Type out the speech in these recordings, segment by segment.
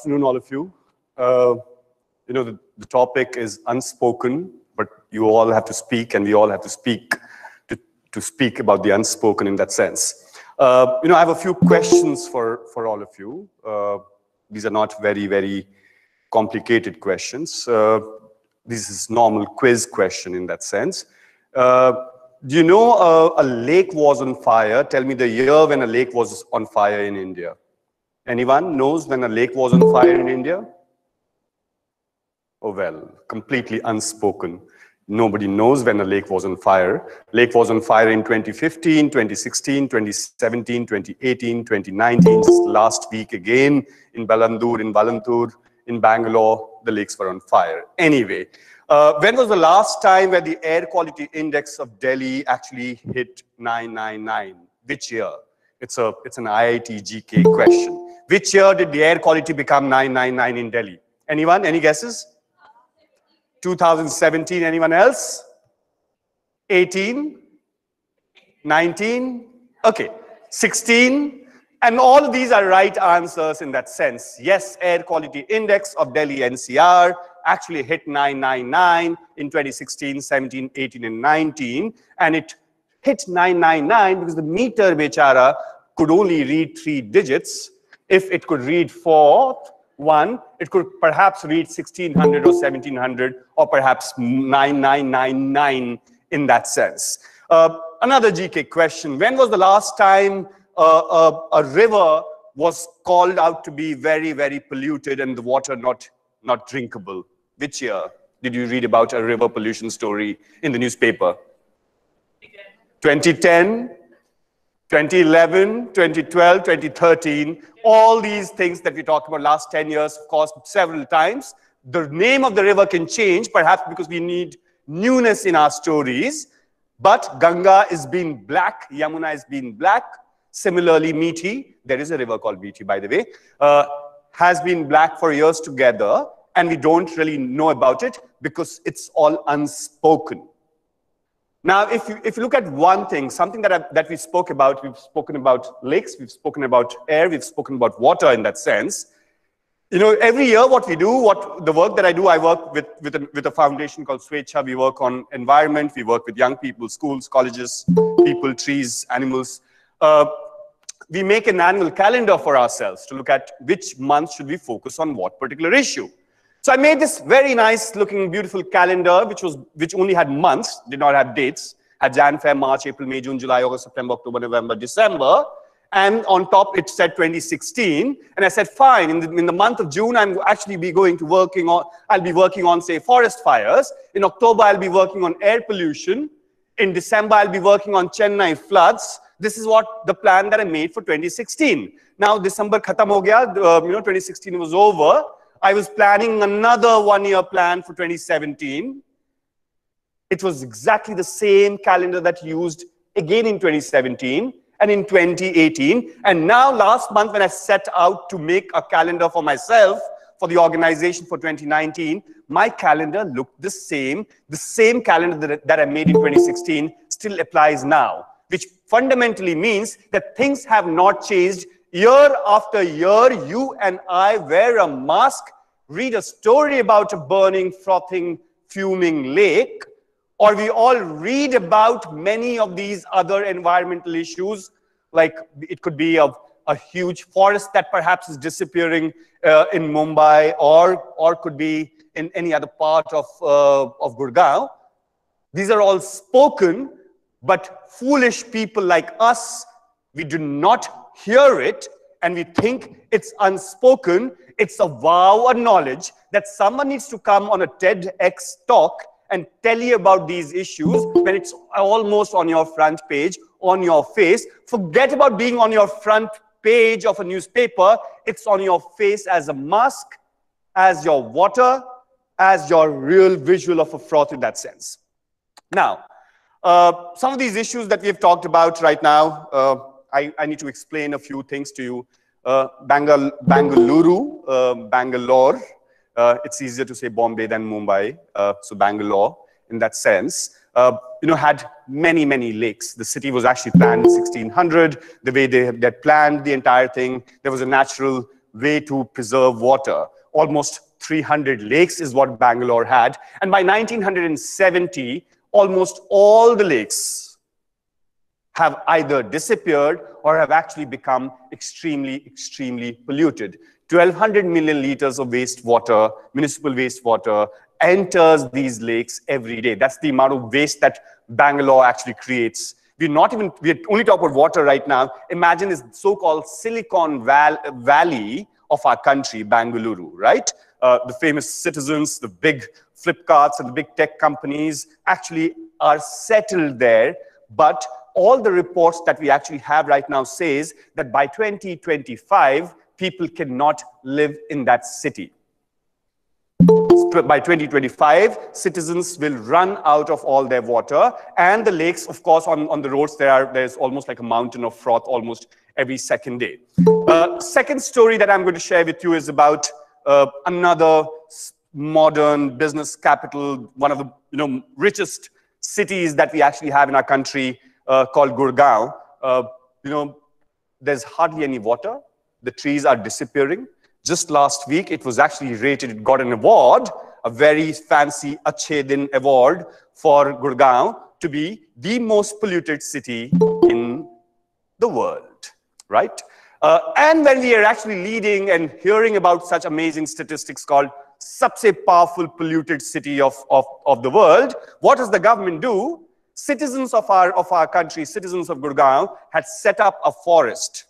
Afternoon, all of you. Uh, you know, the, the, topic is unspoken, but you all have to speak, and we all have to speak to, to speak about the unspoken in that sense. Uh, you know, I have a few questions for, for all of you. Uh, these are not very, very complicated questions. Uh, this is normal quiz question in that sense. Uh, do you know uh, a lake was on fire? Tell me the year when a lake was on fire in India. Anyone knows when a lake was on fire in India? Oh well, completely unspoken. Nobody knows when a lake was on fire. Lake was on fire in 2015, 2016, 2017, 2018, 2019, just last week again in Bellandur, in Valantur, in Bangalore, the lakes were on fire. Anyway, uh, when was the last time where the air quality index of Delhi actually hit 999? Which year? It's, a, it's an IIT GK question. Which year did the air quality become 999 in Delhi? Anyone? Any guesses? 2017. Anyone else? 18? 19? Okay. 16? And all these are right answers in that sense. Yes, air quality index of Delhi NCR actually hit 999 in 2016, 17, 18, and 19. And it hit 999 because the meter bechara could only read three digits if it could read four, one, it could perhaps read 1600 or 1700 or perhaps 9999 in that sense. Uh, another GK question. When was the last time uh, a, a river was called out to be very, very polluted and the water not, not drinkable? Which year did you read about a river pollution story in the newspaper? 2010, 2011, 2012, 2013, all these things that we talked about last 10 years, of course, several times. The name of the river can change, perhaps because we need newness in our stories. But Ganga is being black, Yamuna is being black. Similarly, Mithi, there is a river called Mithi, by the way, uh, has been black for years together, and we don't really know about it because it's all unspoken. Now, if you, if you look at one thing, something that, I, that we spoke about, we've spoken about lakes, we've spoken about air, we've spoken about water in that sense. You know, every year what we do, what the work that I do, I work with, with, a, with a foundation called Swechha. We work on environment, we work with young people, schools, colleges, people, trees, animals. Uh, we make an annual calendar for ourselves to look at which month should we focus on what particular issue. So I made this very nice looking, beautiful calendar, which was which only had months, did not have dates. Had Jan, Feb, March, April, May, June, July, August, September, October, November, December. And on top, it said 2016. And I said, fine, in the, in the month of June, I'm actually be going to working on, I'll be working on, say, forest fires. In October, I'll be working on air pollution. In December, I'll be working on Chennai floods. This is what the plan that I made for 2016. Now, December khatam ho gaya, uh, you know, 2016 was over. I was planning another one-year plan for 2017. It was exactly the same calendar that used again in 2017 and in 2018. And now last month when I set out to make a calendar for myself, for the organization for 2019, my calendar looked the same. The same calendar that, that I made in 2016 still applies now, which fundamentally means that things have not changed Year after year, you and I wear a mask, read a story about a burning, frothing, fuming lake, or we all read about many of these other environmental issues, like it could be of a huge forest that perhaps is disappearing uh, in Mumbai, or, or could be in any other part of, uh, of Gurgaon. These are all spoken, but foolish people like us, we do not hear it and we think it's unspoken, it's a wow of knowledge that someone needs to come on a TEDx talk and tell you about these issues when it's almost on your front page, on your face. Forget about being on your front page of a newspaper. It's on your face as a mask, as your water, as your real visual of a froth in that sense. Now, uh, some of these issues that we've talked about right now, uh, I, I need to explain a few things to you. Uh, Bangal, Bangalore, uh, Bangalore, uh, it's easier to say Bombay than Mumbai, uh, so Bangalore in that sense, uh, you know, had many, many lakes. The city was actually planned in 1600. The way they had planned the entire thing, there was a natural way to preserve water. Almost 300 lakes is what Bangalore had. And by 1970, almost all the lakes have either disappeared or have actually become extremely, extremely polluted. 1,200 million liters of wastewater, municipal wastewater, enters these lakes every day. That's the amount of waste that Bangalore actually creates. We're not even, we're only talking about water right now. Imagine this so-called Silicon Val Valley of our country, Bangalore, right? Uh, the famous citizens, the big Flipkarts and the big tech companies actually are settled there. But all the reports that we actually have right now says that by 2025, people cannot live in that city by 2025, citizens will run out of all their water. And the lakes, of course, on, on the roads, there are, there's almost like a mountain of froth almost every second day. Uh, second story that I'm going to share with you is about uh, another modern business capital, one of the you know, richest cities that we actually have in our country uh, called Gurgaon, uh, you know, there's hardly any water. The trees are disappearing. Just last week, it was actually rated, it got an award, a very fancy Achay award for Gurgaon to be the most polluted city in the world, right? Uh, and when we are actually leading and hearing about such amazing statistics called subse powerful polluted city of, of, of the world, what does the government do? Citizens of our, of our country, citizens of Gurgaon, had set up a forest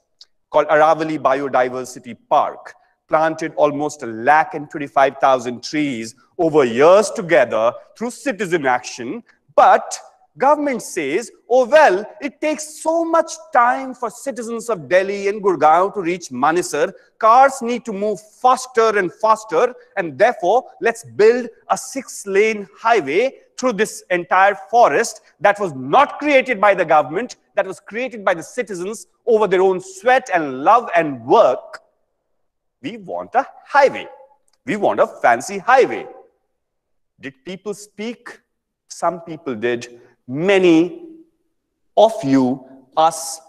called Aravali Biodiversity Park planted almost a lakh and 25,000 trees over years together through citizen action. But government says, oh, well, it takes so much time for citizens of Delhi and Gurgaon to reach Manesar. Cars need to move faster and faster. And therefore, let's build a six lane highway through this entire forest that was not created by the government, that was created by the citizens over their own sweat and love and work. We want a highway. We want a fancy highway. Did people speak? Some people did. Many of you, us,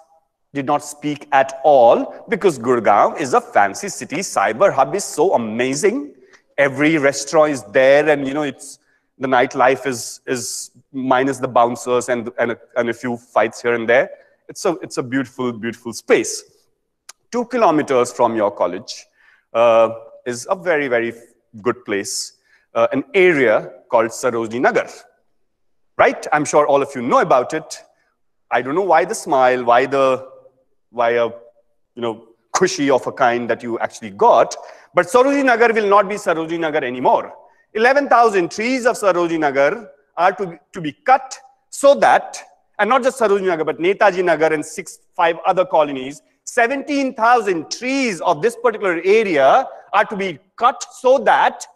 did not speak at all because Gurgaon is a fancy city. Cyber Hub is so amazing. Every restaurant is there and, you know, it's the nightlife is, is minus the bouncers and, and, a, and a few fights here and there. It's a, it's a beautiful, beautiful space. Two kilometers from your college, uh, is a very, very good place, uh, an area called Sarojini Nagar. Right? I'm sure all of you know about it. I don't know why the smile, why the, why a, you know, cushy of a kind that you actually got. But Sarojini Nagar will not be Sarojini Nagar anymore. 11,000 trees of Sarojini Nagar are to, to be cut so that, and not just Sarojini Nagar, but Netaji Nagar and six, five other colonies 17,000 trees of this particular area are to be cut so that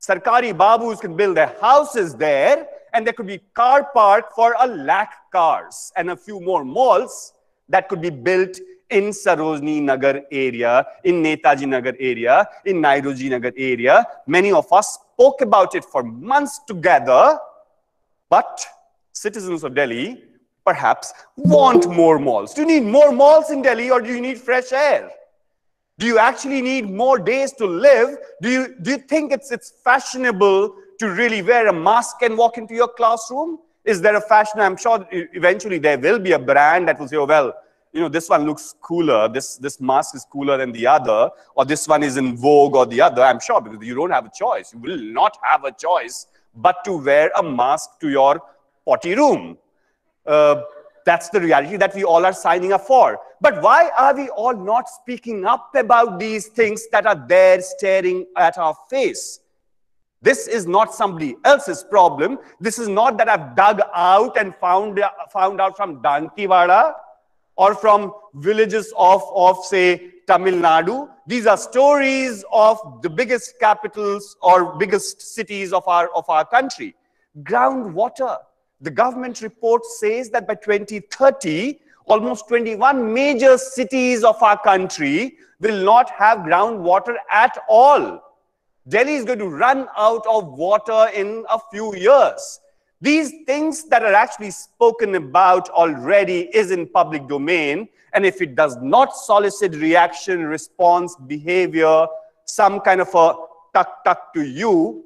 Sarkari Babus can build their houses there and there could be car park for a lakh cars and a few more malls that could be built in Sarojini Nagar area, in Netaji Nagar area, in Naoroji Nagar area. Many of us spoke about it for months together, but citizens of Delhi perhaps want more malls. Do you need more malls in Delhi or do you need fresh air? Do you actually need more days to live? Do you, do you think it's, it's fashionable to really wear a mask and walk into your classroom? Is there a fashion? I'm sure eventually there will be a brand that will say, oh, well, you know, this one looks cooler, this, this mask is cooler than the other, or this one is in vogue or the other. I'm sure because you don't have a choice. You will not have a choice but to wear a mask to your potty room uh, that's the reality that we all are signing up for. But why are we all not speaking up about these things that are there staring at our face? This is not somebody else's problem. This is not that I've dug out and found, found out from Dantewada or from villages of, of, say, Tamil Nadu. These are stories of the biggest capitals or biggest cities of our, of our country. Groundwater the government report says that by 2030, almost 21 major cities of our country will not have groundwater at all. Delhi is going to run out of water in a few years. These things that are actually spoken about already is in public domain. And if it does not solicit reaction, response, behavior, some kind of a tuck tuck to you,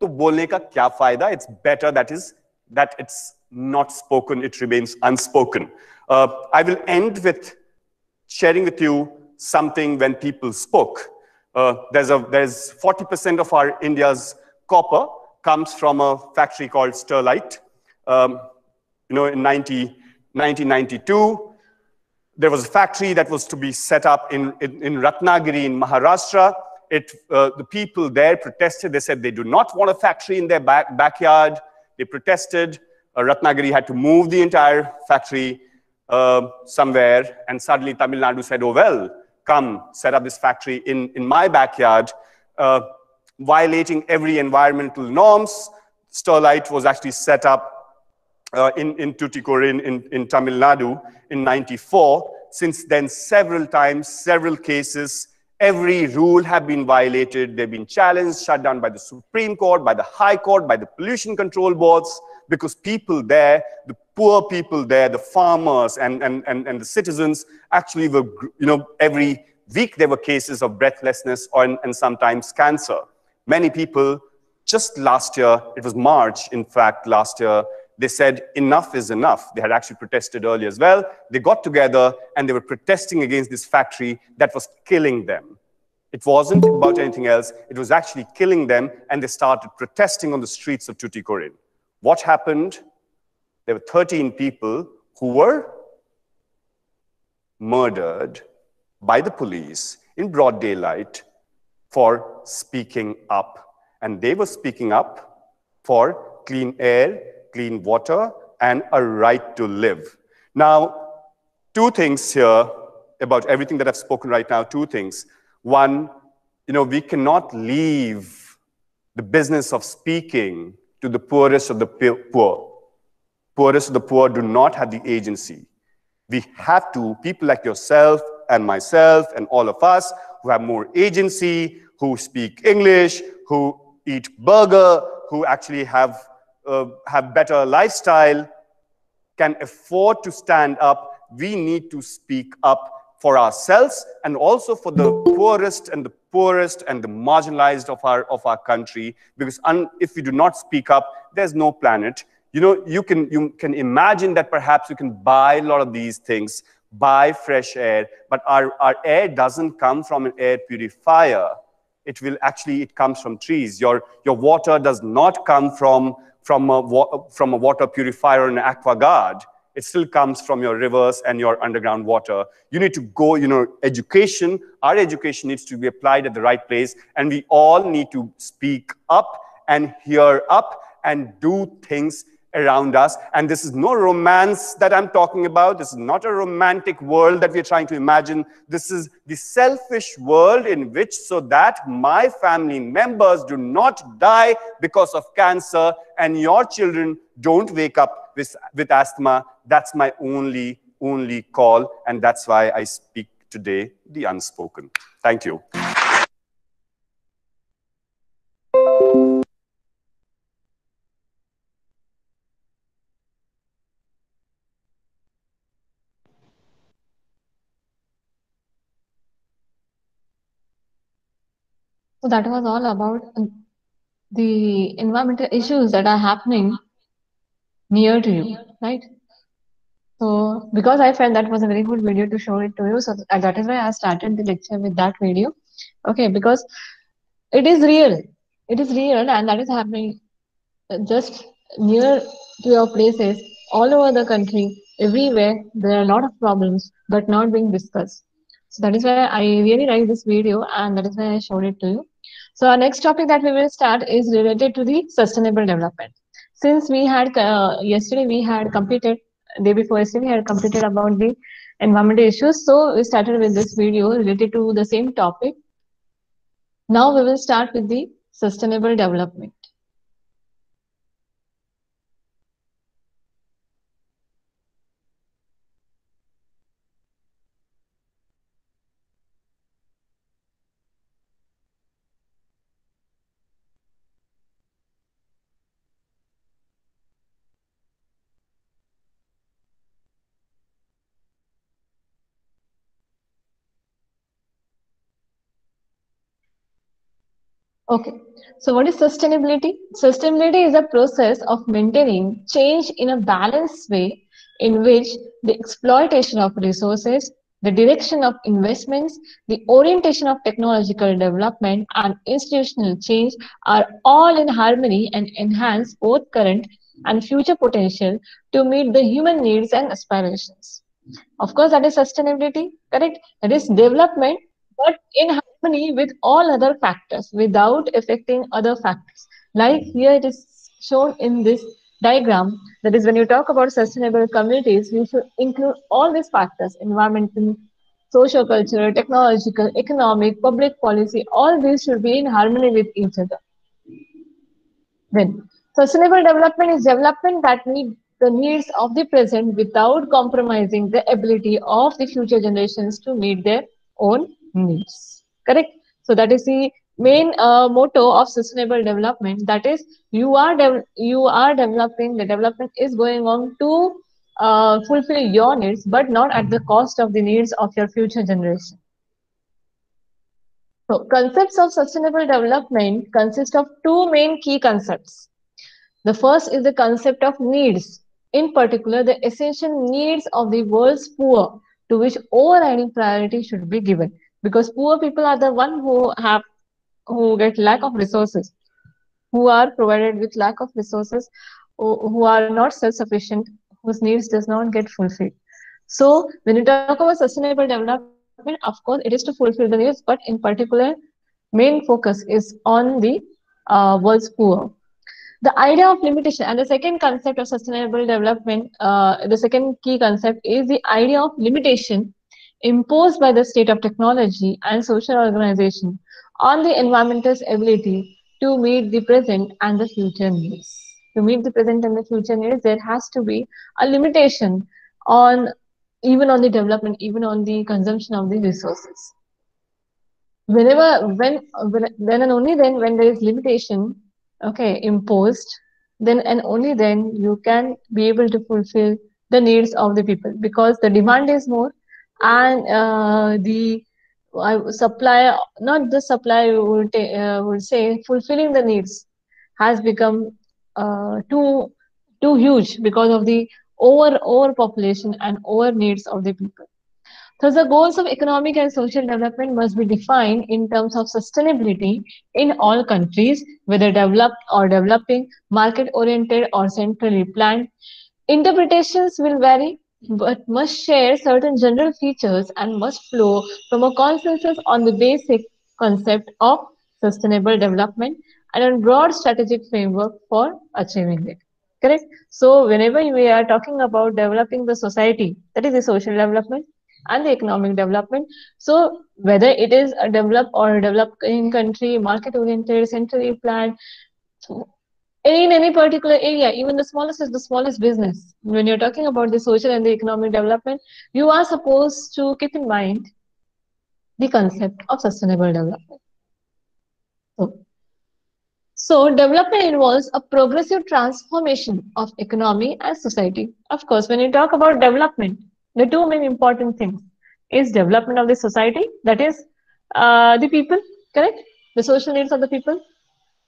to bolne ka kya fayda? It's better that is that it's not spoken, it remains unspoken. Uh, I will end with sharing with you something when people spoke. Uh, there's a there's 40% of our India's copper comes from a factory called Sterlite. Um, you know, in 90, 1992, there was a factory that was to be set up in, in, in Ratnagiri in Maharashtra. It, uh, the people there protested. They said they do not want a factory in their back, backyard. They protested. Uh, Ratnagiri had to move the entire factory uh, somewhere. And suddenly Tamil Nadu said, oh, well, come set up this factory in, in my backyard. Uh, violating every environmental norms. Sterlite was actually set up uh, in, in Tuticorin in, in Tamil Nadu in 94. Since then, several times, several cases, every rule have been violated. They've been challenged, shut down by the Supreme Court, by the High Court, by the pollution control boards, because people there, the poor people there, the farmers and, and, and, and the citizens actually were, you know, every week there were cases of breathlessness or, and sometimes cancer many people, just last year, it was March, in fact, last year, they said enough is enough. They had actually protested earlier as well. They got together and they were protesting against this factory that was killing them. It wasn't about anything else. It was actually killing them, and they started protesting on the streets of Tuticorin. What happened? There were 13 people who were murdered by the police in broad daylight for speaking up. And they were speaking up for clean air, clean water, and a right to live. Now, two things here about everything that I've spoken right now, two things. One, you know, we cannot leave the business of speaking to the poorest of the poor. Poorest of the poor do not have the agency. We have to, people like yourself and myself and all of us who have more agency, who speak English, who eat burger, who actually have, uh, have better lifestyle, can afford to stand up. We need to speak up for ourselves and also for the poorest and the poorest and the marginalized of our, of our country. Because if we do not speak up, there's no planet. You know, you can, you can imagine that perhaps you can buy a lot of these things, buy fresh air, but our, our air doesn't come from an air purifier it will actually, it comes from trees. Your, your water does not come from, from, a, from a water purifier and Aquaguard. It still comes from your rivers and your underground water. You need to go, you know, education, our education needs to be applied at the right place. And we all need to speak up and hear up and do things around us. And this is no romance that I'm talking about. This is not a romantic world that we're trying to imagine. This is the selfish world in which, so that my family members do not die because of cancer and your children don't wake up with, with asthma. That's my only, only call. And that's why I speak today the unspoken. Thank you. So that was all about the environmental issues that are happening near to you, right? So because I felt that was a very good video to show it to you, so that is why I started the lecture with that video. Okay, because it is real. It is real and that is happening just near to your places all over the country, everywhere. There are a lot of problems, but not being discussed. So that is why I really like this video and that is why I showed it to you. So our next topic that we will start is related to the sustainable development. Since we had, uh, yesterday we had completed, day before yesterday we had completed about the environmental issues. So we started with this video related to the same topic. Now we will start with the sustainable development. Okay. So what is sustainability? Sustainability is a process of maintaining change in a balanced way in which the exploitation of resources, the direction of investments, the orientation of technological development and institutional change are all in harmony and enhance both current and future potential to meet the human needs and aspirations. Of course, that is sustainability, correct? That is development, but in with all other factors without affecting other factors. Like here it is shown in this diagram, that is when you talk about sustainable communities, you should include all these factors, environmental, social, cultural, technological, economic, public policy, all these should be in harmony with each other. Then, sustainable development is development that meet the needs of the present without compromising the ability of the future generations to meet their own needs. Correct? So that is the main uh, motto of sustainable development. That is, you are you are developing. The development is going on to uh, fulfill your needs, but not at the cost of the needs of your future generation. So, concepts of sustainable development consist of two main key concepts. The first is the concept of needs, in particular, the essential needs of the world's poor, to which overriding priority should be given. Because poor people are the one who have who get lack of resources, who are provided with lack of resources, who are not self-sufficient, whose needs does not get fulfilled. So when you talk about sustainable development, of course, it is to fulfill the needs, but in particular, main focus is on the uh, world's poor. The idea of limitation and the second concept of sustainable development, uh, the second key concept is the idea of limitation imposed by the state of technology and social organization on the environmental's ability to meet the present and the future needs. To meet the present and the future needs, there has to be a limitation on even on the development, even on the consumption of the resources. Whenever, when, when, then and only then, when there is limitation, okay, imposed, then and only then you can be able to fulfill the needs of the people because the demand is more and uh, the uh, supply, not the supply would, uh, would say, fulfilling the needs has become uh, too too huge because of the over overpopulation and over needs of the people. Thus, the goals of economic and social development must be defined in terms of sustainability in all countries, whether developed or developing, market-oriented or centrally planned. Interpretations will vary, but must share certain general features and must flow from a consensus on the basic concept of sustainable development and a broad strategic framework for achieving it. Correct? So whenever we are talking about developing the society that is the social development and the economic development so whether it is a developed or a developing country market oriented centrally planned in any particular area even the smallest is the smallest business when you're talking about the social and the economic development you are supposed to keep in mind the concept of sustainable development so so development involves a progressive transformation of economy and society. Of course, when you talk about development, the two main important things is development of the society, that is uh, the people, correct? The social needs of the people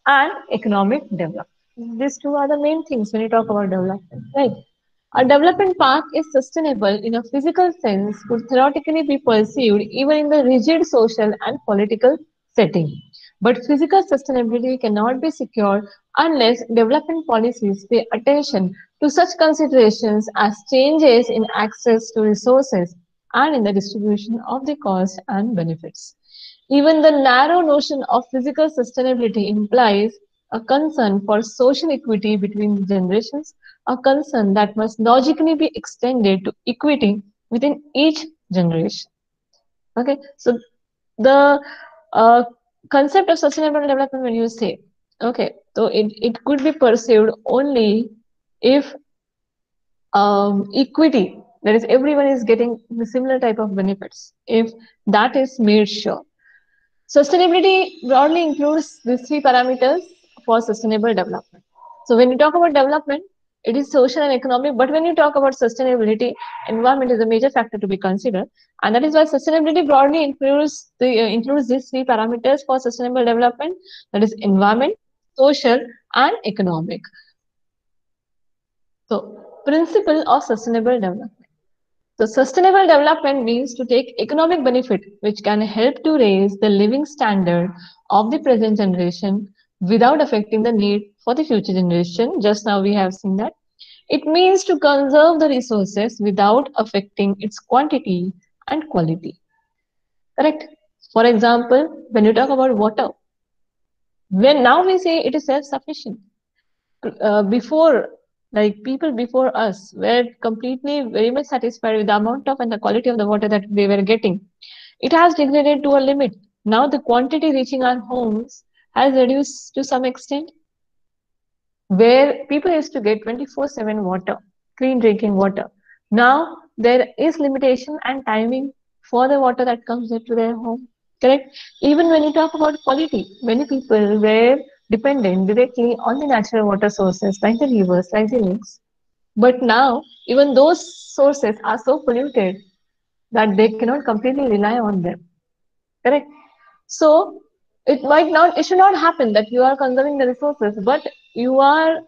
and economic development. These two are the main things when you talk about development, right? A development path is sustainable in a physical sense could theoretically be pursued even in the rigid social and political setting. But physical sustainability cannot be secured unless development policies pay attention to such considerations as changes in access to resources and in the distribution of the cost and benefits. Even the narrow notion of physical sustainability implies a concern for social equity between generations, a concern that must logically be extended to equity within each generation. Okay, so the uh, concept of sustainable development when you say okay so it, it could be pursued only if um, equity that is everyone is getting the similar type of benefits if that is made sure sustainability broadly includes these three parameters for sustainable development so when you talk about development it is social and economic. But when you talk about sustainability, environment is a major factor to be considered, and that is why sustainability broadly includes the uh, includes these three parameters for sustainable development. That is environment, social, and economic. So, principle of sustainable development. So sustainable development means to take economic benefit which can help to raise the living standard of the present generation without affecting the need for the future generation. Just now we have seen that. It means to conserve the resources without affecting its quantity and quality. Correct? For example, when you talk about water, when now we say it is self-sufficient. Uh, before like people before us were completely very much satisfied with the amount of and the quality of the water that they were getting. It has degraded to a limit. Now the quantity reaching our homes has reduced to some extent where people used to get 24-7 water, clean drinking water. Now there is limitation and timing for the water that comes into their home. Correct? Even when you talk about quality, many people were dependent directly on the natural water sources like the rivers, like the lakes. But now, even those sources are so polluted that they cannot completely rely on them. Correct? So, it might not, it should not happen that you are conserving the resources, but you are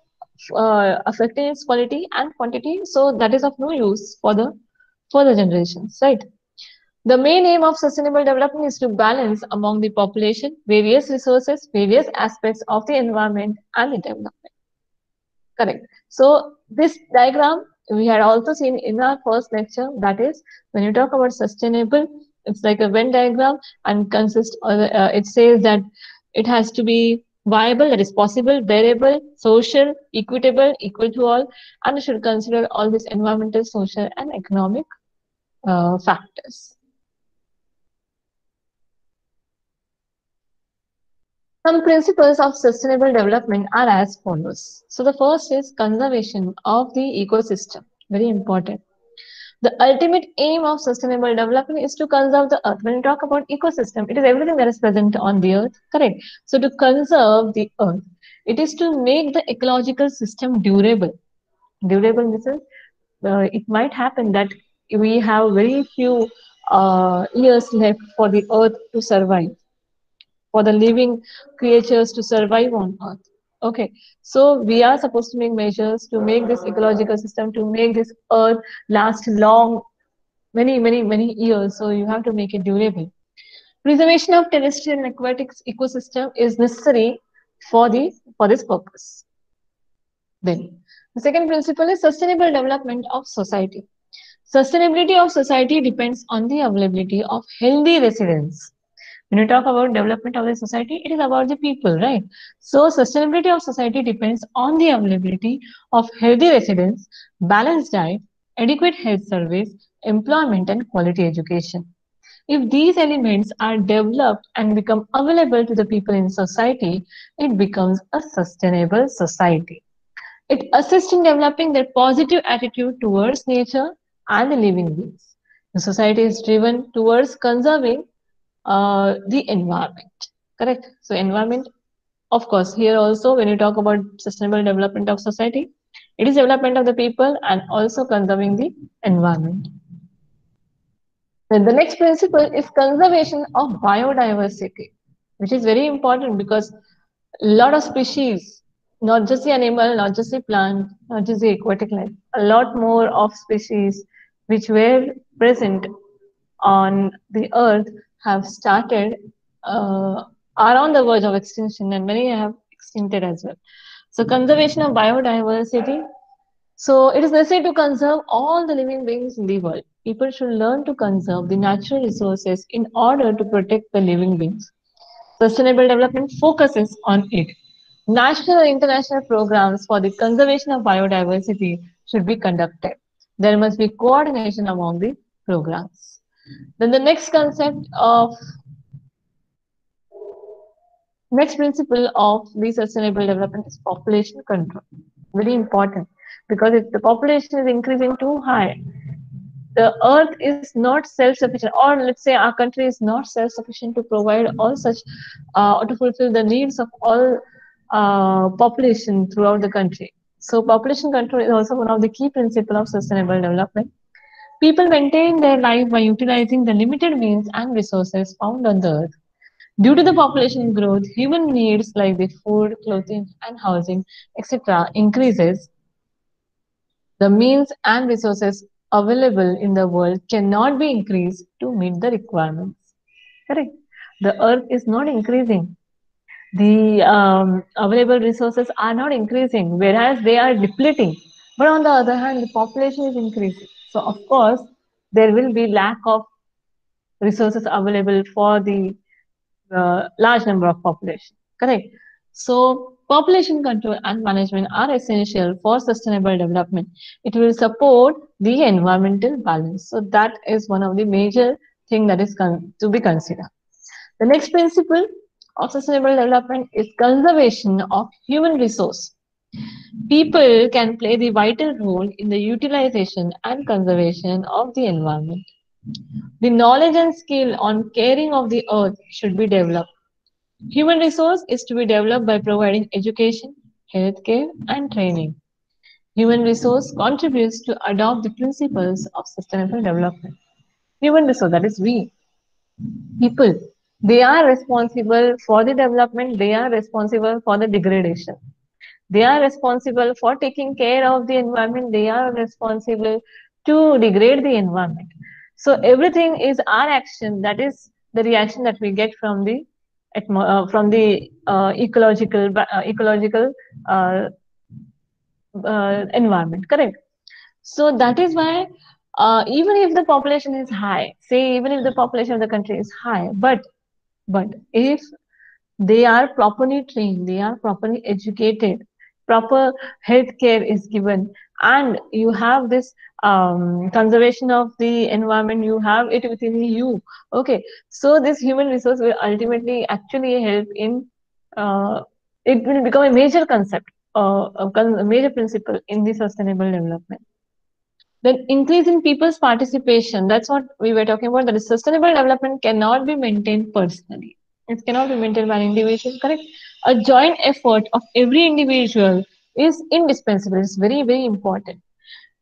uh, affecting its quality and quantity. So, that is of no use for the for the generations, right? The main aim of sustainable development is to balance among the population, various resources, various aspects of the environment and the development. Correct. So this diagram we had also seen in our first lecture, that is when you talk about sustainable, it's like a Venn diagram and consists, uh, it says that it has to be viable, that is possible, bearable, social, equitable, equal to all, and should consider all these environmental, social, and economic uh, factors. Some principles of sustainable development are as follows. So the first is conservation of the ecosystem. Very important. The ultimate aim of sustainable development is to conserve the earth. When you talk about ecosystem, it is everything that is present on the earth, correct? So to conserve the earth, it is to make the ecological system durable. Durable means uh, it might happen that we have very few uh, years left for the earth to survive for the living creatures to survive on earth okay so we are supposed to make measures to make this ecological system to make this earth last long many many many years. So you have to make it durable. Preservation of terrestrial and aquatic ecosystem is necessary for the for this purpose. Then the second principle is sustainable development of society. Sustainability of society depends on the availability of healthy residents when you talk about development of the society, it is about the people, right? So sustainability of society depends on the availability of healthy residents, balanced diet, adequate health service, employment and quality education. If these elements are developed and become available to the people in society, it becomes a sustainable society. It assists in developing their positive attitude towards nature and the living beings. The society is driven towards conserving uh, the environment correct? So environment of course here also when you talk about sustainable development of society it is development of the people and also conserving the environment. Then the next principle is conservation of biodiversity which is very important because a lot of species not just the animal not just the plant not just the aquatic life a lot more of species which were present on the earth have started uh, are on the verge of extinction and many have extincted as well. So conservation of biodiversity. So it is necessary to conserve all the living beings in the world. People should learn to conserve the natural resources in order to protect the living beings. Sustainable development focuses on it. National and international programs for the conservation of biodiversity should be conducted. There must be coordination among the programs. Then the next concept of next principle of the sustainable development is population control. Very important because if the population is increasing too high, the earth is not self-sufficient or let's say our country is not self-sufficient to provide all such uh, to fulfill the needs of all uh, population throughout the country So population control is also one of the key principles of sustainable development. People maintain their life by utilizing the limited means and resources found on the earth. Due to the population growth, human needs like the food, clothing, and housing, etc., increases. The means and resources available in the world cannot be increased to meet the requirements. Correct. The earth is not increasing. The um, available resources are not increasing, whereas they are depleting. But on the other hand, the population is increasing. So of course, there will be lack of resources available for the uh, large number of population. Correct. So population control and management are essential for sustainable development. It will support the environmental balance. So that is one of the major thing that is to be considered. The next principle of sustainable development is conservation of human resource. People can play the vital role in the utilization and conservation of the environment. The knowledge and skill on caring of the earth should be developed. Human resource is to be developed by providing education, healthcare, and training. Human resource contributes to adopt the principles of sustainable development. Human resource, that is we, people, they are responsible for the development, they are responsible for the degradation. They are responsible for taking care of the environment, they are responsible to degrade the environment. So everything is our action, that is the reaction that we get from the uh, from the uh, ecological uh, ecological uh, uh, environment, correct? So that is why uh, even if the population is high, say even if the population of the country is high, but but if they are properly trained, they are properly educated, proper health care is given, and you have this um, conservation of the environment, you have it within you. Okay, so this human resource will ultimately actually help in, uh, it will become a major concept, uh, a major principle in the sustainable development. Then increase in people's participation, that's what we were talking about, that is sustainable development cannot be maintained personally. It cannot be maintained by an individual, correct? A joint effort of every individual is indispensable. It's very, very important.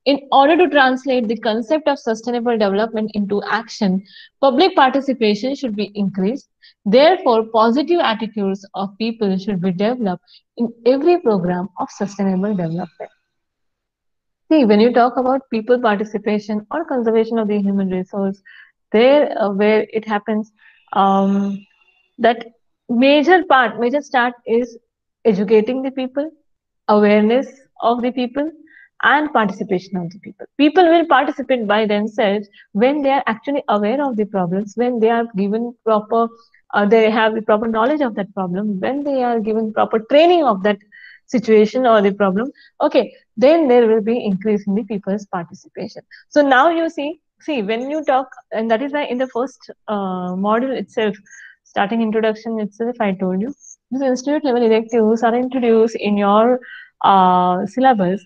In order to translate the concept of sustainable development into action, public participation should be increased. Therefore, positive attitudes of people should be developed in every program of sustainable development. See, when you talk about people participation or conservation of the human resource, there uh, where it happens, um, that major part, major start is educating the people, awareness of the people, and participation of the people. People will participate by themselves when they are actually aware of the problems, when they are given proper, uh, they have the proper knowledge of that problem, when they are given proper training of that situation or the problem okay then there will be increase in the people's participation so now you see see when you talk and that is why in the first uh, module itself starting introduction itself i told you. These institute level electives are introduced in your uh, syllabus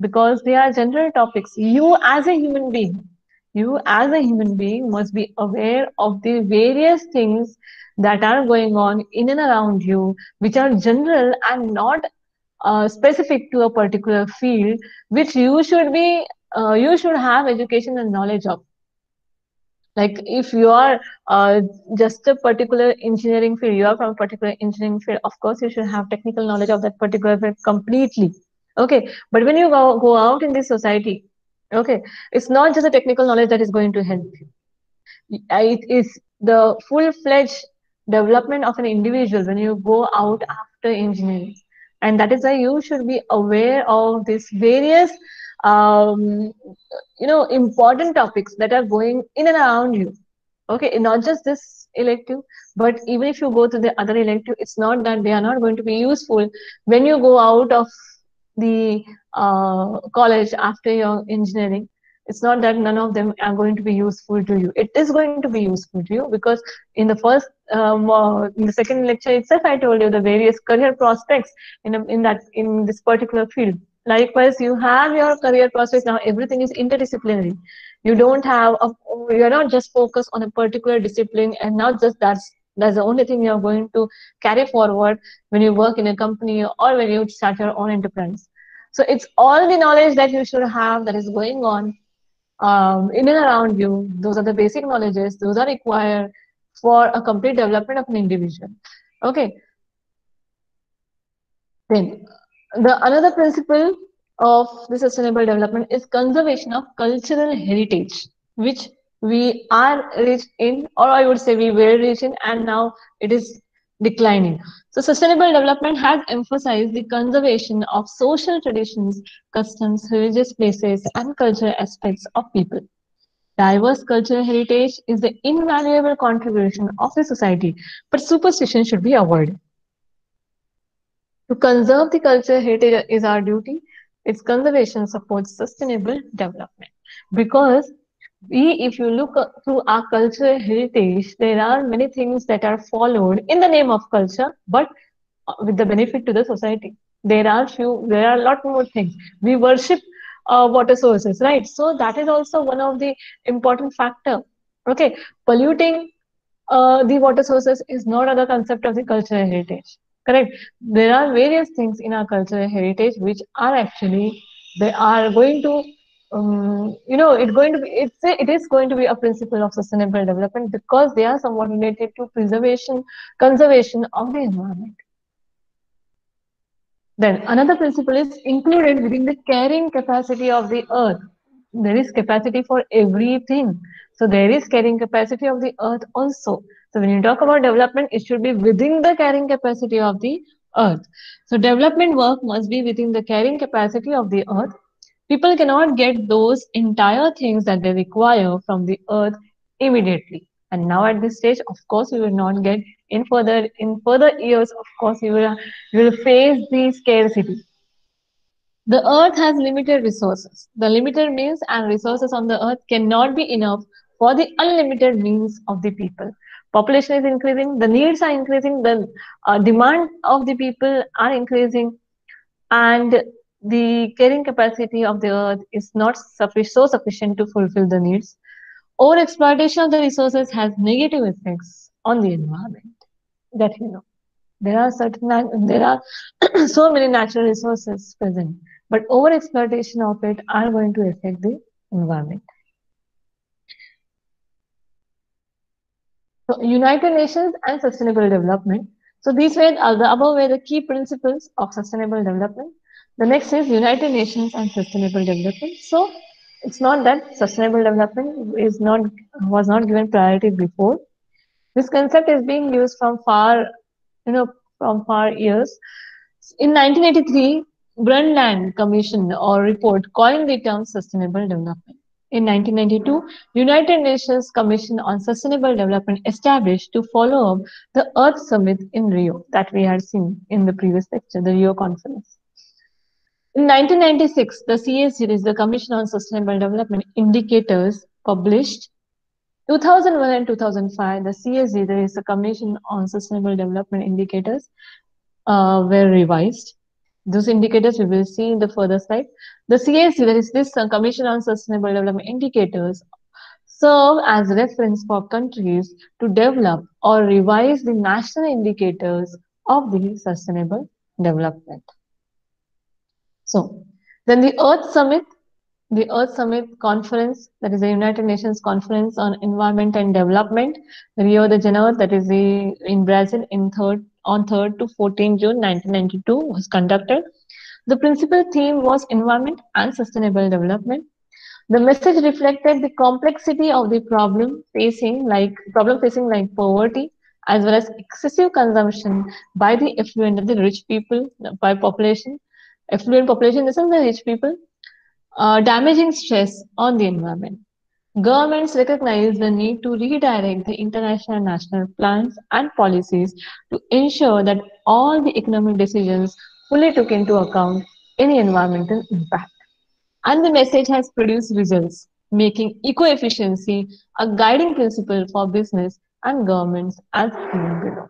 because they are general topics. You as a human being you as a human being must be aware of the various things that are going on in and around you which are general and not uh, specific to a particular field which you should be uh, you should have education and knowledge of like if you are uh, just a particular engineering field you are from a particular engineering field of course you should have technical knowledge of that particular field completely. Okay? But when you go, go out in this society okay it's not just the technical knowledge that is going to help you. It is the full-fledged development of an individual when you go out after engineering. And that is why you should be aware of these various um, you know important topics that are going in and around you okay not just this elective but even if you go to the other elective it's not that they are not going to be useful when you go out of the uh, college after your engineering it's not that none of them are going to be useful to you. It is going to be useful to you because in the first, um, uh, in the second lecture itself, I told you the various career prospects in a, in that in this particular field. Likewise, you have your career prospects now. Everything is interdisciplinary. You don't have a, you're not just focused on a particular discipline and not just that's that's the only thing you're going to carry forward when you work in a company or when you start your own enterprise So it's all the knowledge that you should have that is going on um, in and around you. Those are the basic knowledges. Those are required for a complete development of an individual. Okay. Then the another principle of the sustainable development is conservation of cultural heritage, which we are rich in, or I would say we were rich in, and now it is declining. So sustainable development has emphasized the conservation of social traditions, customs, religious places, and cultural aspects of people. Diverse cultural heritage is the invaluable contribution of a society, but superstition should be avoided. To conserve the cultural heritage is our duty. Its conservation supports sustainable development. Because we, if you look through our cultural heritage, there are many things that are followed in the name of culture, but with the benefit to the society. There are few, there are a lot more things. We worship uh, water sources, right? So that is also one of the important factor. Okay, polluting uh, the water sources is not other concept of the cultural heritage. Correct. There are various things in our cultural heritage which are actually they are going to um, you know it's going to be it's a, it is going to be a principle of sustainable development because they are somewhat related to preservation conservation of the environment. Then another principle is included within the carrying capacity of the earth. There is capacity for everything. So there is carrying capacity of the earth also so when you talk about development it should be within the carrying capacity of the earth so development work must be within the carrying capacity of the earth People cannot get those entire things that they require from the earth immediately. And now at this stage, of course, we will not get in further in further years. Of course, you will you will face the scarcity. The earth has limited resources. The limited means and resources on the earth cannot be enough for the unlimited means of the people. Population is increasing, the needs are increasing, the uh, demand of the people are increasing, and the carrying capacity of the earth is not suffi so sufficient to fulfill the needs. Overexploitation of the resources has negative effects on the environment. That you know, there are certain there are so many natural resources present, but overexploitation of it are going to affect the environment. So, United Nations and Sustainable Development. So, these were uh, the above were the key principles of sustainable development. The next is United Nations and Sustainable Development. So it's not that sustainable development is not was not given priority before. This concept is being used from far, you know, from far years. In 1983, Brundtland Commission or report coined the term sustainable development. In 1992, United Nations Commission on Sustainable Development established to follow up the Earth Summit in Rio that we had seen in the previous lecture, the Rio conference. In 1996, the CA series, the Commission on Sustainable Development Indicators, published 2001 and 2005, the CSD, there is the Commission on Sustainable Development Indicators, uh, were revised. Those indicators we will see in the further slide. The CAC, there is this uh, Commission on Sustainable Development Indicators, serve as reference for countries to develop or revise the national indicators of the sustainable development. So then the Earth Summit, the Earth Summit conference, that is the United Nations Conference on Environment and Development, Rio de Janeiro, that is the, in Brazil, in third on 3rd to 14 June 1992 was conducted. The principal theme was environment and sustainable development. The message reflected the complexity of the problem facing like problem facing like poverty as well as excessive consumption by the affluent and the rich people by population affluent population, this is the rich people, uh, damaging stress on the environment. Governments recognize the need to redirect the international and national plans and policies to ensure that all the economic decisions fully took into account any environmental impact. And the message has produced results, making eco-efficiency a guiding principle for business and governments as seen below.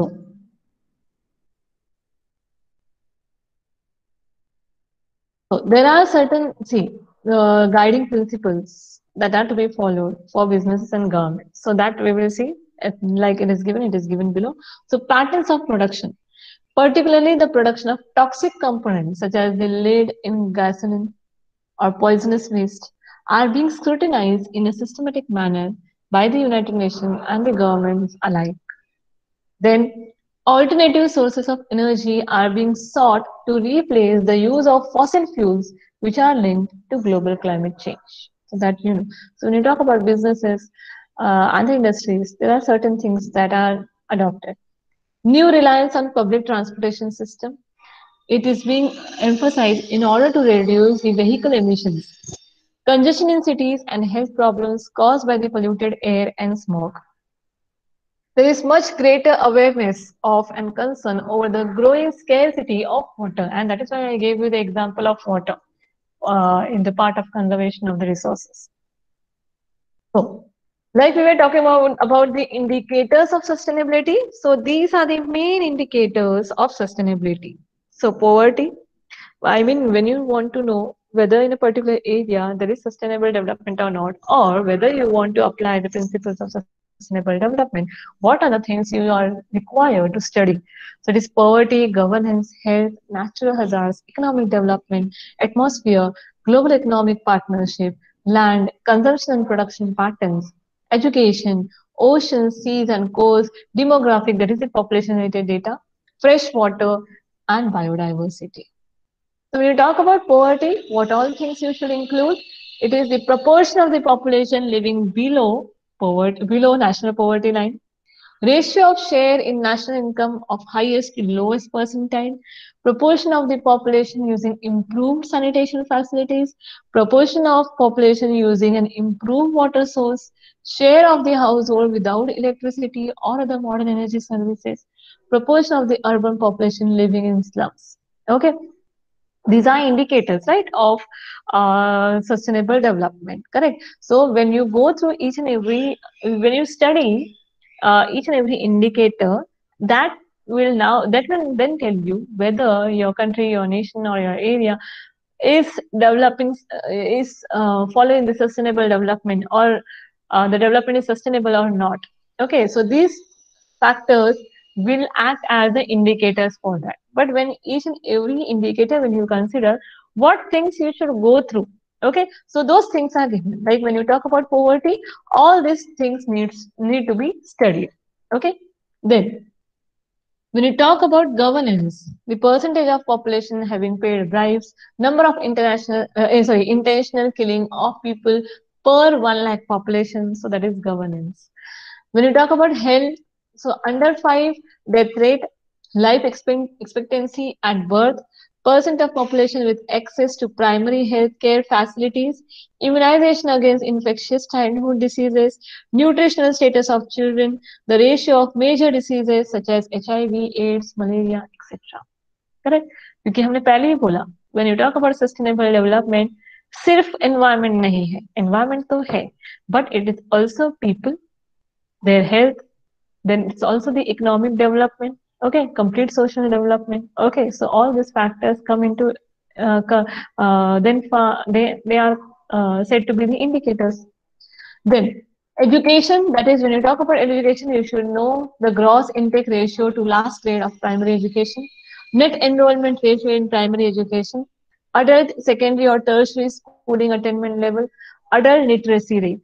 So, So there are certain, see, uh, guiding principles that are to be followed for businesses and governments. So that we will see, like it is given, it is given below. So patterns of production. particularly the production of toxic components such as the lead in gasoline or poisonous waste, are being scrutinized in a systematic manner by the United Nations and the governments alike. Then, alternative sources of energy are being sought to replace the use of fossil fuels which are linked to global climate change. So that you know, so when you talk about businesses uh, and the industries, there are certain things that are adopted. New reliance on public transportation system. It is being emphasized in order to reduce the vehicle emissions, congestion in cities, and health problems caused by the polluted air and smoke. There is much greater awareness of and concern over the growing scarcity of water, and that is why I gave you the example of water uh, in the part of conservation of the resources. So, like we were talking about, about the indicators of sustainability. So these are the main indicators of sustainability. So poverty, I mean, when you want to know whether in a particular area there is sustainable development or not, or whether you want to apply the principles of sustainable development, what are the things you are required to study? So it is poverty, governance, health, natural hazards, economic development, atmosphere, global economic partnership, land, consumption and production patterns, education, oceans, seas and coasts, demographic, that is the population related data, fresh water, and biodiversity. So when you talk about poverty, what all things you should include? It is the proportion of the population living below poverty, below national poverty line, ratio of share in national income of highest to lowest percentile, proportion of the population using improved sanitation facilities, proportion of population using an improved water source, share of the household without electricity or other modern energy services, proportion of the urban population living in slums. Okay, these are indicators right of uh, sustainable development correct? So when you go through each and every when you study uh, each and every indicator that will now that will then tell you whether your country your nation or your area is developing uh, is uh, following the sustainable development or uh, the development is sustainable or not. Okay so these factors will act as the indicators for that. But when each and every indicator when you consider what things you should go through okay? So those things are given. Like when you talk about poverty all these things needs need to be studied okay? Then when you talk about governance, the percentage of population having paid bribes, number of international, uh, sorry, intentional killing of people per one lakh population, so that is governance. When you talk about health, so under five death rate, life expectancy at birth, percent of population with access to primary health care facilities, immunization against infectious childhood diseases, nutritional status of children, the ratio of major diseases such as HIV, AIDS, malaria, etc. Correct? क्योंकि हमने पहले ही बोला when you talk about sustainable development सिर्फ environment नहीं है environment तो है but it is also people their health then it's also the economic development. Okay complete social development. Okay so all these factors come into uh, uh, then they they are uh, said to be the indicators. Then education that is when you talk about education you should know the gross intake ratio to last grade of primary education net enrollment ratio in primary education adult secondary or tertiary schooling attainment level adult literacy rate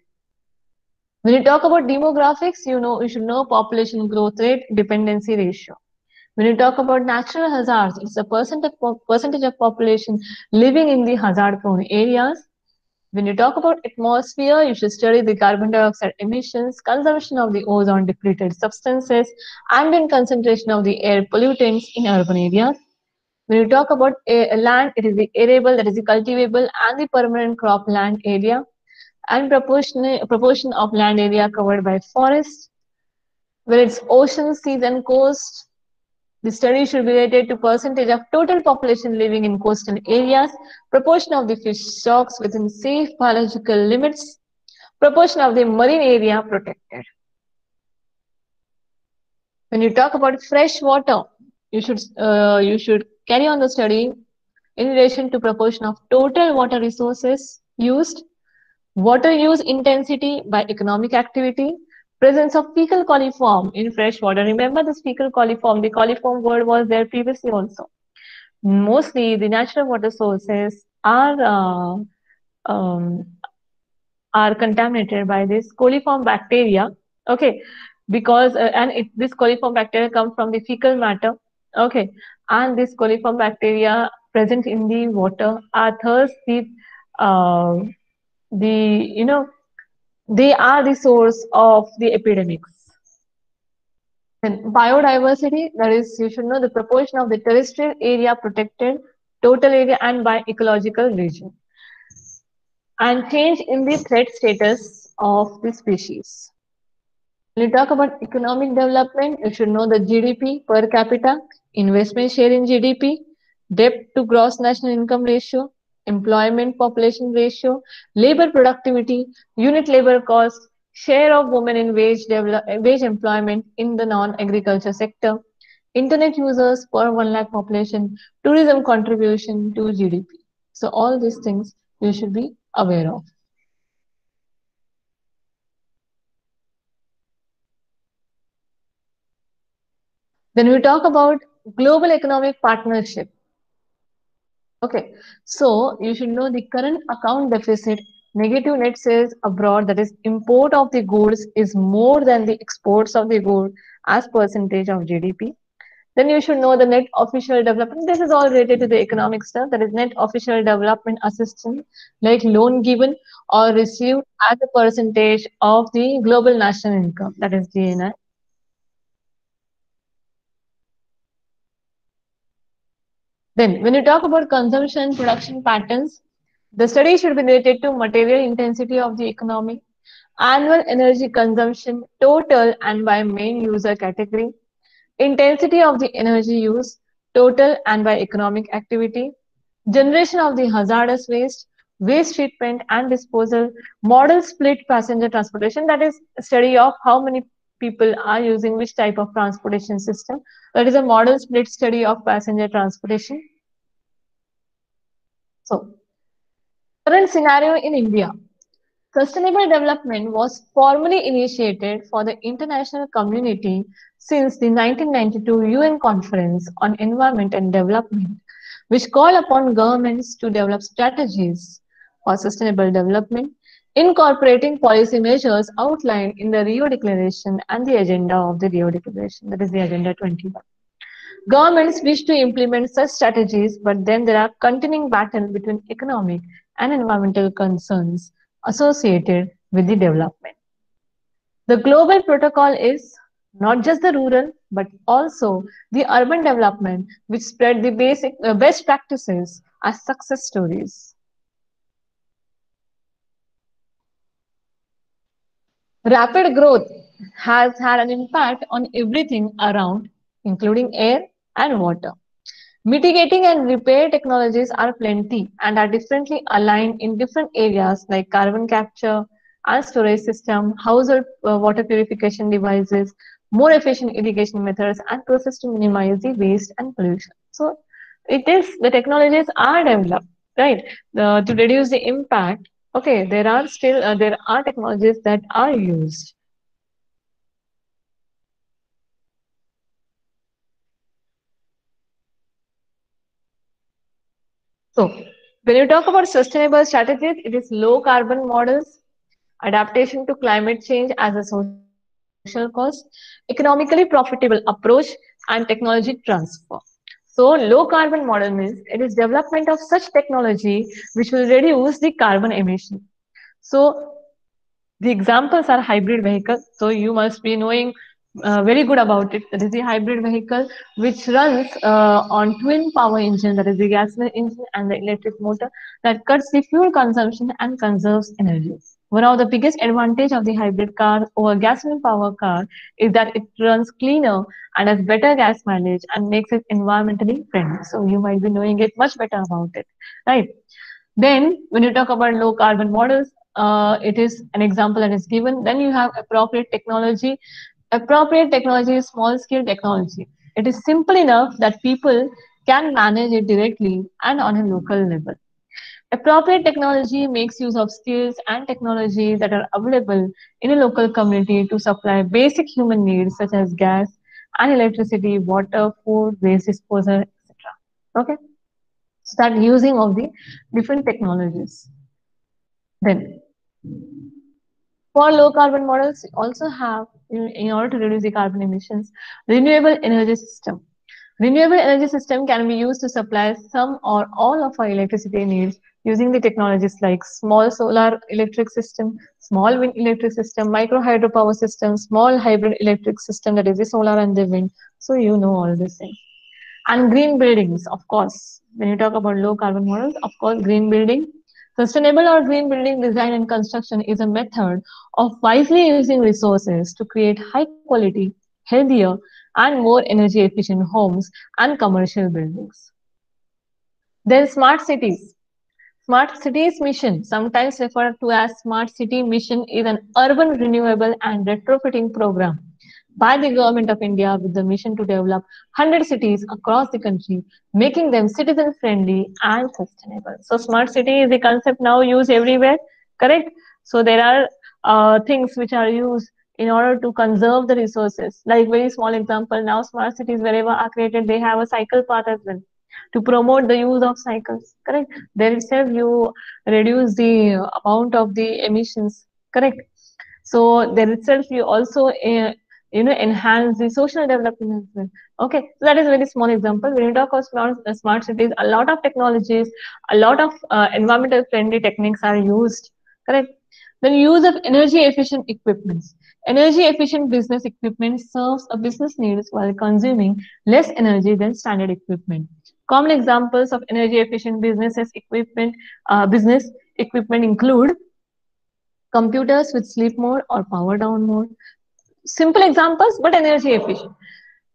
when you talk about demographics you know you should know population growth rate dependency ratio when you talk about natural hazards, it's the percent of, percentage of population living in the hazard-prone areas. When you talk about atmosphere, you should study the carbon dioxide emissions, consumption of the ozone depleted substances, ambient concentration of the air pollutants in urban areas. When you talk about a, land, it is the arable, that is the cultivable and the permanent crop land area, and proportion, proportion of land area covered by forests. When it's oceans, seas, and coast, the study should be related to percentage of total population living in coastal areas, proportion of the fish stocks within safe biological limits, proportion of the marine area protected. When you talk about fresh water, you should uh, you should carry on the study in relation to proportion of total water resources used, water use intensity by economic activity, Presence of fecal coliform in fresh water. Remember this fecal coliform. The coliform word was there previously also. Mostly the natural water sources are uh, um, are contaminated by this coliform bacteria. Okay, because uh, and it, this coliform bacteria come from the fecal matter. Okay, and this coliform bacteria present in the water are thus the uh, the you know they are the source of the epidemics. And biodiversity, that is, you should know the proportion of the terrestrial area protected, total area, and by ecological region. And change in the threat status of the species. When you talk about economic development, you should know the GDP per capita, investment share in GDP, debt to gross national income ratio, employment population ratio, labor productivity, unit labor cost, share of women in wage, develop, wage employment in the non-agriculture sector, internet users per 1 lakh population, tourism contribution to GDP. So all these things you should be aware of. Then we talk about global economic partnership. Okay, so you should know the current account deficit, negative net sales abroad, that is import of the goods is more than the exports of the good as percentage of GDP. Then you should know the net official development. This is all related to the economic stuff. That is net official development assistance, like loan given or received as a percentage of the global national income. That is GNI. Then, when you talk about consumption production patterns, the study should be related to material intensity of the economy, annual energy consumption, total and by main user category, intensity of the energy use, total and by economic activity, generation of the hazardous waste, waste treatment and disposal, modal split passenger transportation, that is study of how many people are using which type of transportation system. That is a modal split study of passenger transportation. So, current scenario in India. Sustainable development was formally initiated for the international community since the 1992 UN Conference on Environment and Development, which called upon governments to develop strategies for sustainable development incorporating policy measures outlined in the Rio Declaration and the agenda of the Rio Declaration, that is the Agenda 21. Governments wish to implement such strategies, but then there are continuing battles between economic and environmental concerns associated with the development. The global protocol is not just the rural, but also the urban development, which spread the basic uh, best practices as success stories. Rapid growth has had an impact on everything around, including air and water. Mitigating and repair technologies are plenty and are differently aligned in different areas like carbon capture and storage system, household uh, water purification devices, more efficient irrigation methods, and process to minimize the waste and pollution. So it is the technologies are developed, right, the, to reduce the impact okay there are still uh, there are technologies that are used so when you talk about sustainable strategies it is low carbon models adaptation to climate change as a social cost economically profitable approach and technology transfer so low carbon model means it is development of such technology which will reduce the carbon emission. So the examples are hybrid vehicles. So you must be knowing uh, very good about it. That is the hybrid vehicle which runs uh, on twin power engine, that is the gasoline engine and the electric motor that cuts the fuel consumption and conserves energy. One of the biggest advantage of the hybrid car over gasoline power car is that it runs cleaner and has better gas mileage and makes it environmentally friendly. So you might be knowing it much better about it, right? Then when you talk about low carbon models, uh, it is an example that is given. Then you have appropriate technology. Appropriate technology is small scale technology. It is simple enough that people can manage it directly and on a local level. Appropriate technology makes use of skills and technologies that are available in a local community to supply basic human needs such as gas and electricity, water, food, waste disposal, etc. Okay, start using of the different technologies. Then, for low carbon models, also have in, in order to reduce the carbon emissions, renewable energy system. Renewable energy system can be used to supply some or all of our electricity needs using the technologies like small solar electric system, small wind electric system, micro hydropower system, small hybrid electric system that is the solar and the wind. So you know all these things. And green buildings, of course. When you talk about low carbon models, of course, green building. Sustainable or green building design and construction is a method of wisely using resources to create high quality, healthier, and more energy efficient homes and commercial buildings. Then smart cities. Smart Cities Mission, sometimes referred to as Smart City Mission, is an urban renewable and retrofitting program by the Government of India with the mission to develop 100 cities across the country, making them citizen friendly and sustainable. So, smart city is a concept now used everywhere, correct? So, there are uh, things which are used in order to conserve the resources. Like very small example, now smart cities wherever are created, they have a cycle path as well to promote the use of cycles correct there itself you reduce the amount of the emissions correct so there itself you also uh, you know enhance the social development as well. Okay so that is a very small example. When you talk about smart, uh, smart cities a lot of technologies a lot of uh, environmental friendly techniques are used correct? Then use of energy efficient equipments. Energy efficient business equipment serves a business needs while consuming less energy than standard equipment. Common examples of energy efficient businesses equipment uh, business equipment include computers with sleep mode or power down mode. Simple examples, but energy efficient.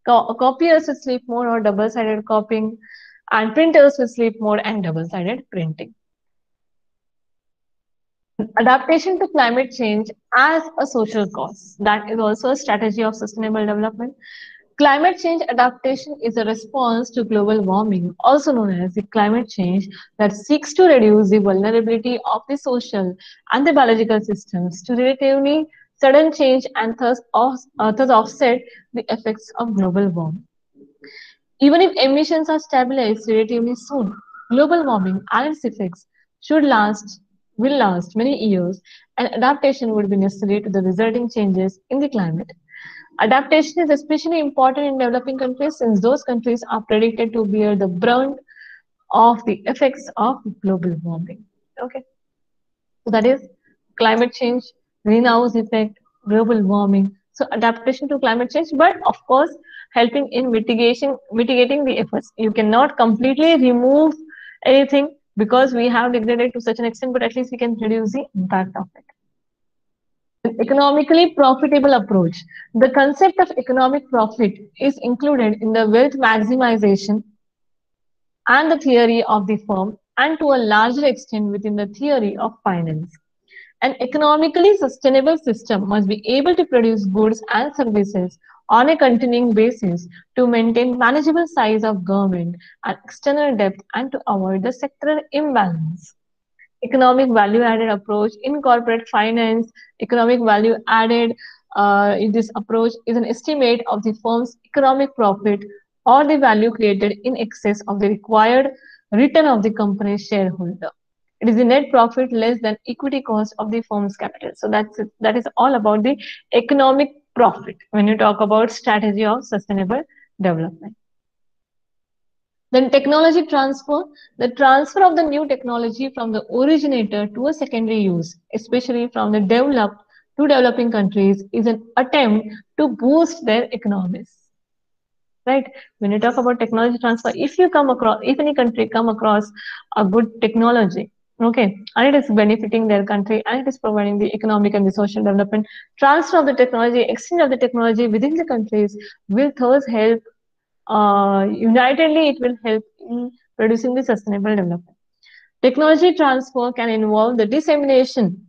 Co copiers with sleep mode or double-sided copying, and printers with sleep mode and double-sided printing. Adaptation to climate change as a social cause. That is also a strategy of sustainable development. Climate change adaptation is a response to global warming, also known as the climate change, that seeks to reduce the vulnerability of the social and the biological systems to relatively sudden change and thus, off, uh, thus offset the effects of global warming. Even if emissions are stabilized relatively soon, global warming and its effects should last, will last many years, and adaptation would be necessary to the resulting changes in the climate. Adaptation is especially important in developing countries since those countries are predicted to bear the brunt of the effects of global warming. Okay. So that is climate change, greenhouse effect, global warming. So adaptation to climate change, but of course, helping in mitigation, mitigating the efforts. You cannot completely remove anything because we have degraded to such an extent, but at least we can reduce the impact of it economically profitable approach. The concept of economic profit is included in the wealth maximization and the theory of the firm and to a larger extent within the theory of finance. An economically sustainable system must be able to produce goods and services on a continuing basis to maintain manageable size of government and external debt and to avoid the sectoral imbalance. Economic value added approach in corporate finance economic value added uh, in this approach is an estimate of the firm's economic profit or the value created in excess of the required return of the company's shareholder it is the net profit less than equity cost of the firm's capital so that's it. that is all about the economic profit when you talk about strategy of sustainable development then technology transfer, the transfer of the new technology from the originator to a secondary use, especially from the developed to developing countries, is an attempt to boost their economies. Right? When you talk about technology transfer, if you come across, if any country come across a good technology, okay, and it is benefiting their country and it is providing the economic and the social development, transfer of the technology, exchange of the technology within the countries will thus help uh, unitedly it will help in producing the sustainable development. Technology transfer can involve the dissemination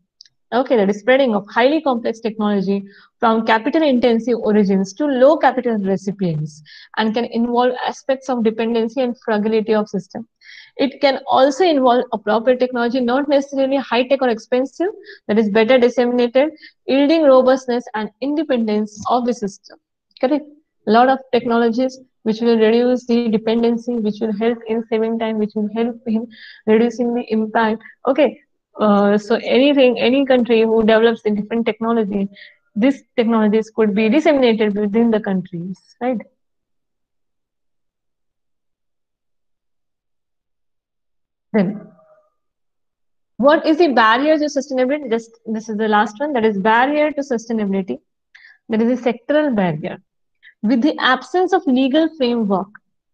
Okay, that is spreading of highly complex technology from capital intensive origins to low capital recipients and can involve aspects of dependency and fragility of system. It can also involve appropriate technology, not necessarily high tech or expensive, that is better disseminated, yielding robustness and independence of the system. Correct? A lot of technologies which will reduce the dependency, which will help in saving time, which will help in reducing the impact. Okay, uh, so anything, any country who develops a different technology, these technologies could be disseminated within the countries, right? Then, what is the barrier to sustainability? Just this is the last one. That is barrier to sustainability. That is a sectoral barrier. With the absence of legal framework,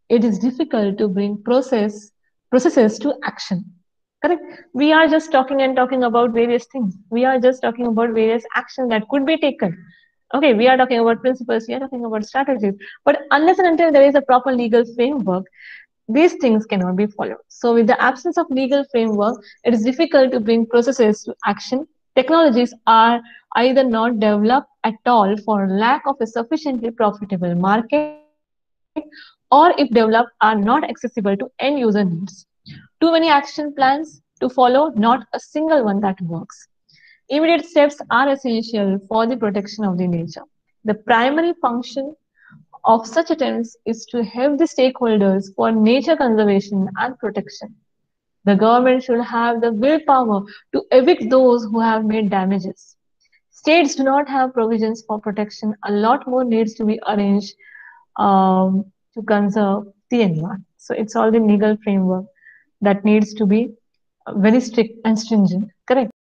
it is difficult to bring process processes to action. Correct? We are just talking and talking about various things. We are just talking about various actions that could be taken. Okay, we are talking about principles, we are talking about strategies. But unless and until there is a proper legal framework, these things cannot be followed. So with the absence of legal framework, it is difficult to bring processes to action. Technologies are either not developed at all for lack of a sufficiently profitable market, or if developed, are not accessible to end user needs. Too many action plans to follow, not a single one that works. Immediate steps are essential for the protection of the nature. The primary function of such attempts is to help the stakeholders for nature conservation and protection. The government should have the willpower to evict those who have made damages. States do not have provisions for protection. A lot more needs to be arranged um, to conserve the environment. So it's all the legal framework that needs to be very strict and stringent. Correct.